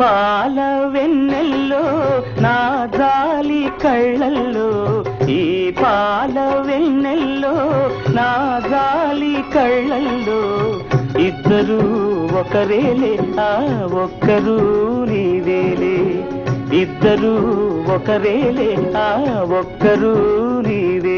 పాల వెన్నెల్లో నా జాలి కళ్ళల్లో. ఈ పాల వెన్నెల్లో నా జాలి కళ్ళల్లో. ఇద్దరు ఒకరేలే ఆ ఒక్కరు నీవేలే. ఇద్దరు ఒకరేలే ఆ ఒక్కరు నీవే.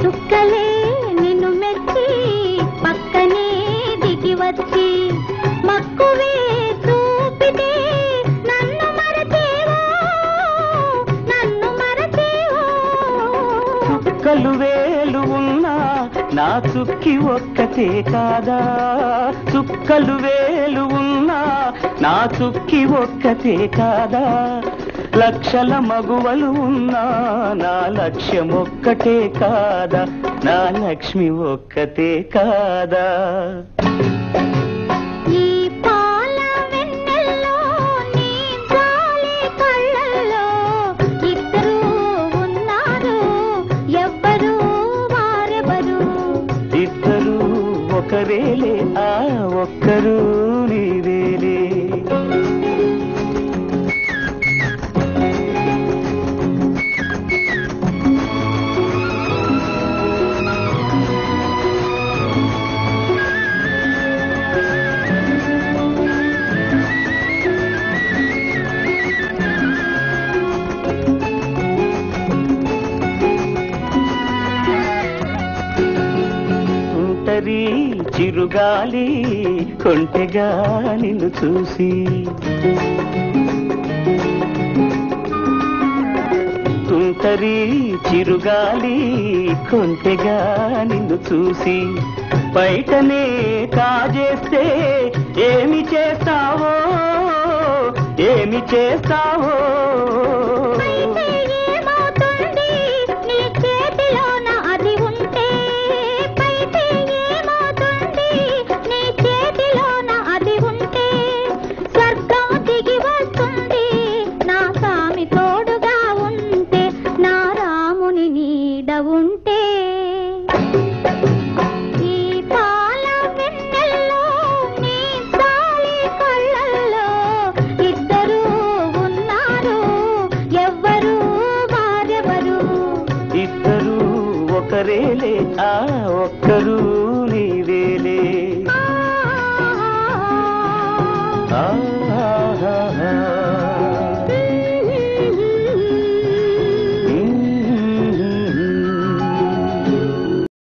చుక్కలే నిన్ను మెచ్చి పక్కనే దిగి వచ్చి మక్కువే చూపితే నన్ను మరచేవో నన్ను మరచేవో. నా చుక్కి ఒక్కటే కాదా? చుక్కలు వేలు ఉన్నా నా చుక్కి ఒక్కటే కాదా? లక్షల మగువలు ఉన్నా నా లక్ష్యం ఒక్కటే కాదా? నా లక్ష్మి ఒక్కతే కాదా? ఒక్కరేలే ఆ ఒక్కరు. చిరుగాలి కొంటెగా నిన్ను చూసి. తుంటరి చిరుగాలి కొంటెగా నిన్ను చూసి. బయటనే కాజేస్తే ఏమి చేస్తావో ఏమి చేస్తావో. ఒకరేలే ఆ ఒక్కరు.